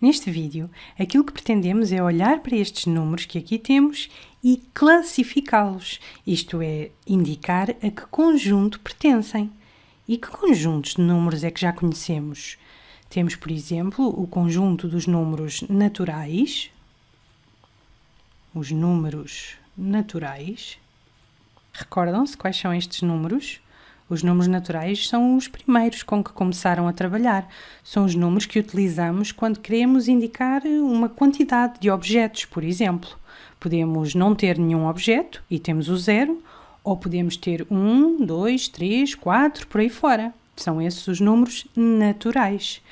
Neste vídeo, aquilo que pretendemos é olhar para estes números que aqui temos e classificá-los, isto é, indicar a que conjunto pertencem. E que conjuntos de números é que já conhecemos? Temos, por exemplo, o conjunto dos números naturais, os números naturais. Recordam-se quais são estes números? Os números naturais são os primeiros com que começaram a trabalhar. São os números que utilizamos quando queremos indicar uma quantidade de objetos, por exemplo. Podemos não ter nenhum objeto e temos o zero, ou podemos ter um, dois, três, quatro, por aí fora. São esses os números naturais.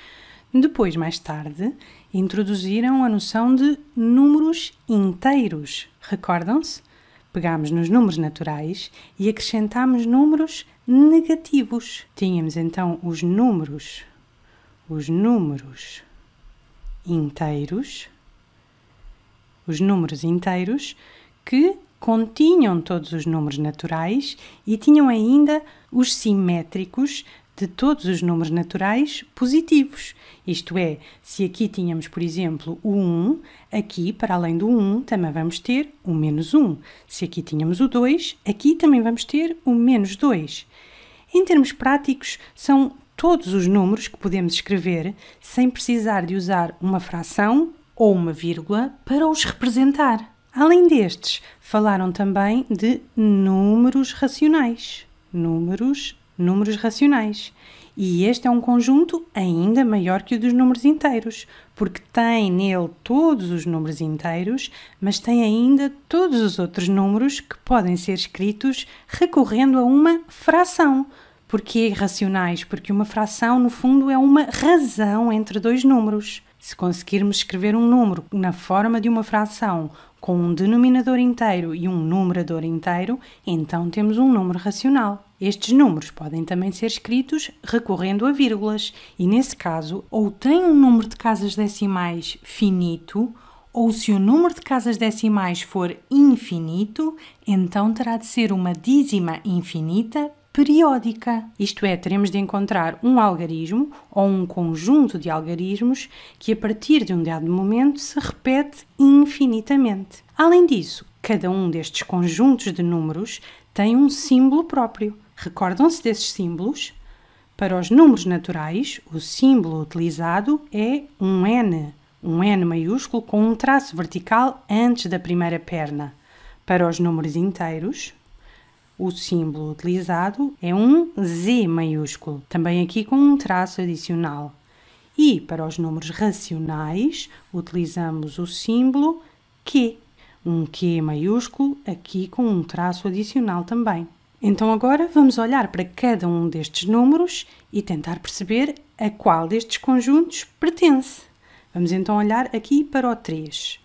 Depois, mais tarde, introduziram a noção de números inteiros. Recordam-se? Pegámos nos números naturais e acrescentámos números negativos. Tínhamos então os números, os números inteiros, os números inteiros que continham todos os números naturais e tinham ainda os simétricos de todos os números naturais positivos. Isto é, se aqui tínhamos, por exemplo, o 1, aqui, para além do 1, também vamos ter o menos 1. Se aqui tínhamos o 2, aqui também vamos ter o menos 2. Em termos práticos, são todos os números que podemos escrever sem precisar de usar uma fração ou uma vírgula para os representar. Além destes, falaram também de números racionais. Números números racionais. E este é um conjunto ainda maior que o dos números inteiros, porque tem nele todos os números inteiros, mas tem ainda todos os outros números que podem ser escritos recorrendo a uma fração. Porquê racionais? Porque uma fração, no fundo, é uma razão entre dois números. Se conseguirmos escrever um número na forma de uma fração com um denominador inteiro e um numerador inteiro, então temos um número racional. Estes números podem também ser escritos recorrendo a vírgulas, e nesse caso, ou tem um número de casas decimais finito, ou se o número de casas decimais for infinito, então terá de ser uma dízima infinita periódica. Isto é, teremos de encontrar um algarismo ou um conjunto de algarismos que a partir de um dado momento se repete infinitamente. Além disso, cada um destes conjuntos de números tem um símbolo próprio. Recordam-se desses símbolos? Para os números naturais, o símbolo utilizado é um N, um N maiúsculo com um traço vertical antes da primeira perna. Para os números inteiros, o símbolo utilizado é um Z maiúsculo, também aqui com um traço adicional. E para os números racionais, utilizamos o símbolo Q, um Q maiúsculo, aqui com um traço adicional também. Então agora vamos olhar para cada um destes números e tentar perceber a qual destes conjuntos pertence. Vamos então olhar aqui para o 3.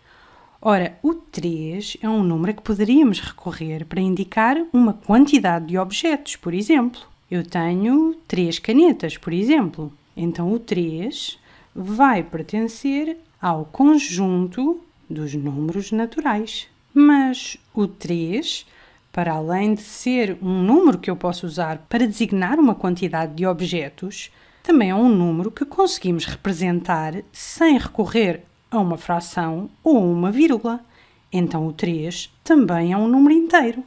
Ora, o 3 é um número a que poderíamos recorrer para indicar uma quantidade de objetos, por exemplo. Eu tenho 3 canetas, por exemplo. Então o 3 vai pertencer ao conjunto dos números naturais. Mas o 3, para além de ser um número que eu posso usar para designar uma quantidade de objetos, também é um número que conseguimos representar sem recorrer a uma fração ou uma vírgula. Então o 3 também é um número inteiro.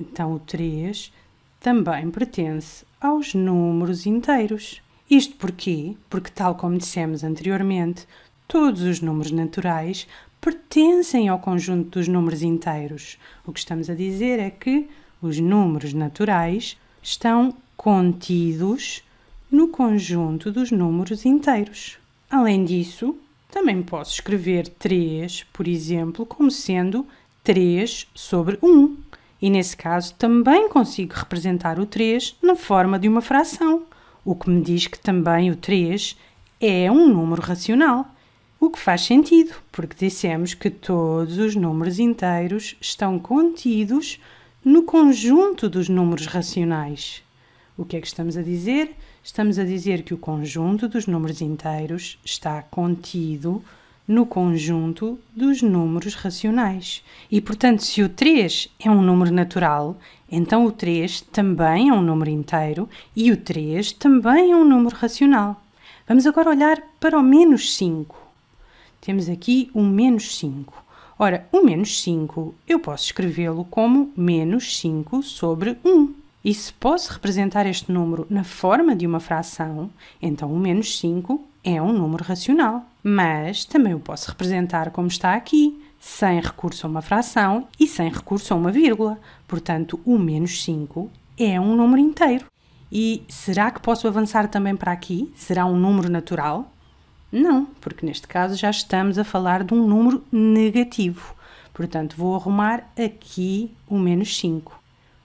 Então o 3 também pertence aos números inteiros. Isto porquê? Porque, tal como dissemos anteriormente, todos os números naturais pertencem ao conjunto dos números inteiros. O que estamos a dizer é que os números naturais estão contidos no conjunto dos números inteiros. Além disso, também posso escrever 3, por exemplo, como sendo 3 sobre 1. E nesse caso também consigo representar o 3 na forma de uma fração, o que me diz que também o 3 é um número racional. O que faz sentido, porque dissemos que todos os números inteiros estão contidos no conjunto dos números racionais. O que é que estamos a dizer? Estamos a dizer que o conjunto dos números inteiros está contido no conjunto dos números racionais. E, portanto, se o 3 é um número natural, então o 3 também é um número inteiro e o 3 também é um número racional. Vamos agora olhar para o menos 5. Temos aqui o menos 5. Ora, o menos 5 eu posso escrevê-lo como menos 5 sobre 1. E se posso representar este número na forma de uma fração, então o menos 5 é um número racional. Mas também o posso representar como está aqui, sem recurso a uma fração e sem recurso a uma vírgula. Portanto, o menos 5 é um número inteiro. E será que posso avançar também para aqui? Será um número natural? Não, porque neste caso já estamos a falar de um número negativo. Portanto, vou arrumar aqui o menos 5.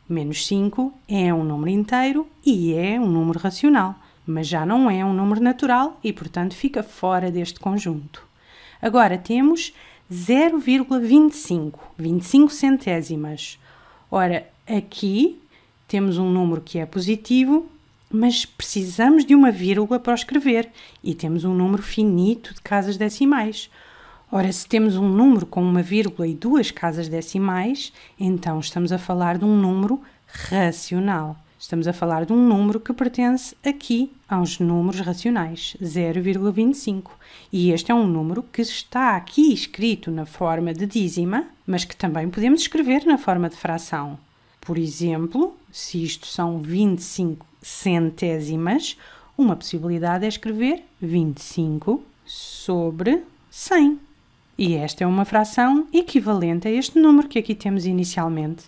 Menos 5 é um número inteiro e é um número racional, mas já não é um número natural e, portanto, fica fora deste conjunto. Agora temos 0,25, 25 centésimas. Ora, aqui temos um número que é positivo, mas precisamos de uma vírgula para o escrever e temos um número finito de casas decimais. Ora, se temos um número com uma vírgula e duas casas decimais, então estamos a falar de um número racional. Estamos a falar de um número que pertence aqui aos números racionais, 0,25. E este é um número que está aqui escrito na forma de dízima, mas que também podemos escrever na forma de fração. Por exemplo, se isto são 25 centésimas, uma possibilidade é escrever 25 sobre 100. E esta é uma fração equivalente a este número que aqui temos inicialmente.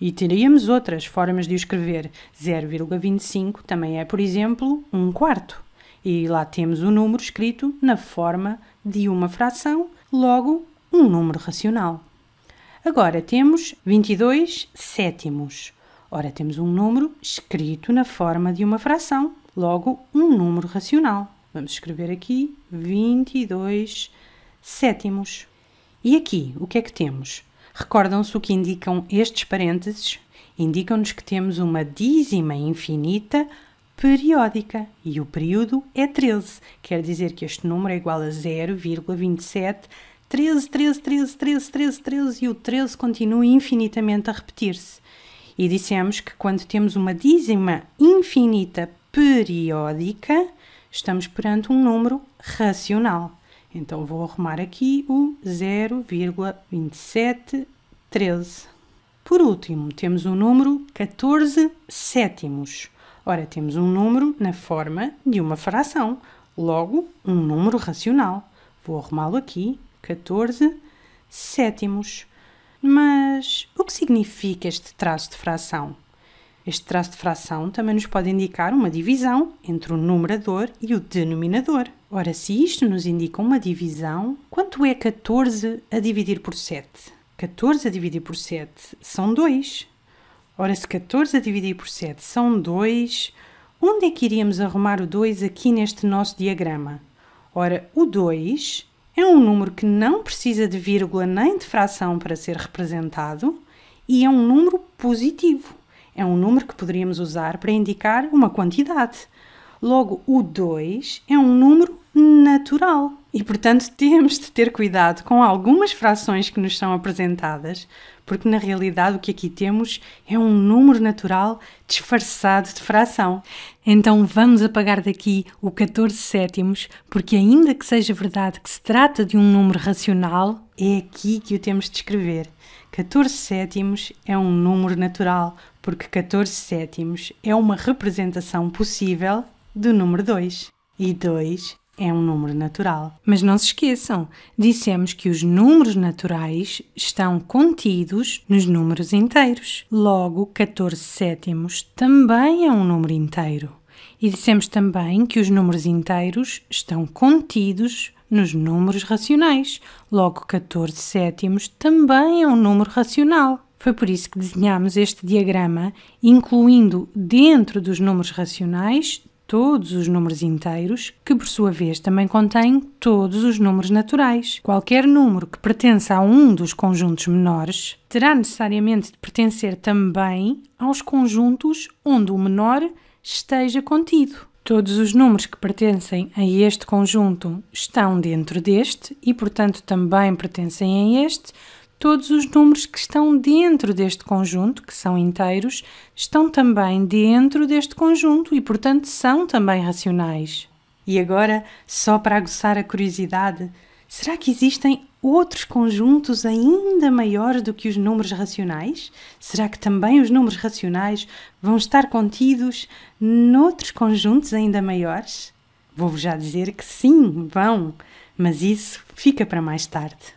E teríamos outras formas de o escrever. 0,25 também é, por exemplo, um quarto. E lá temos o número escrito na forma de uma fração, logo um número racional. Agora temos 22 sétimos. Ora, temos um número escrito na forma de uma fração, logo um número racional. Vamos escrever aqui 22 sétimos. E aqui, o que é que temos? Recordam-se o que indicam estes parênteses? Indicam-nos que temos uma dízima infinita periódica e o período é 13. Quer dizer que este número é igual a 0,27 13, 13, 13, 13, 13, 13 e o 13 continua infinitamente a repetir-se. E dissemos que quando temos uma dízima infinita periódica, estamos perante um número racional. Então vou arrumar aqui o 0,2713. Por último, temos o número 14 sétimos. Ora, temos um número na forma de uma fração, logo um número racional. Vou arrumá-lo aqui, 14 sétimos. Mas o que significa este traço de fração? Este traço de fração também nos pode indicar uma divisão entre o numerador e o denominador. Ora, se isto nos indica uma divisão, quanto é 14 a dividir por 7? 14 a dividir por 7 são 2. Ora, se 14 a dividir por 7 são 2, onde é que iríamos arrumar o 2 aqui neste nosso diagrama? Ora, o 2 é um número que não precisa de vírgula nem de fração para ser representado e é um número positivo é um número que poderíamos usar para indicar uma quantidade. Logo, o 2 é um número natural e, portanto, temos de ter cuidado com algumas frações que nos são apresentadas, porque na realidade o que aqui temos é um número natural disfarçado de fração. Então vamos apagar daqui o 14 sétimos, porque, ainda que seja verdade que se trata de um número racional, é aqui que o temos de escrever. 14 sétimos é um número natural, porque 14 sétimos é uma representação possível do número 2. E 2 é um número natural. Mas não se esqueçam, dissemos que os números naturais estão contidos nos números inteiros. Logo, 14 sétimos também é um número inteiro. E dissemos também que os números inteiros estão contidos nos números racionais. Logo, 14 sétimos também é um número racional. Foi por isso que desenhamos este diagrama, incluindo dentro dos números racionais todos os números inteiros, que por sua vez também contém todos os números naturais. Qualquer número que pertença a um dos conjuntos menores terá necessariamente de pertencer também aos conjuntos onde o menor esteja contido. Todos os números que pertencem a este conjunto estão dentro deste e, portanto, também pertencem a este. Todos os números que estão dentro deste conjunto, que são inteiros, estão também dentro deste conjunto e, portanto, são também racionais. E agora, só para aguçar a curiosidade, Será que existem outros conjuntos ainda maiores do que os números racionais? Será que também os números racionais vão estar contidos noutros conjuntos ainda maiores? Vou-vos já dizer que sim, vão, mas isso fica para mais tarde.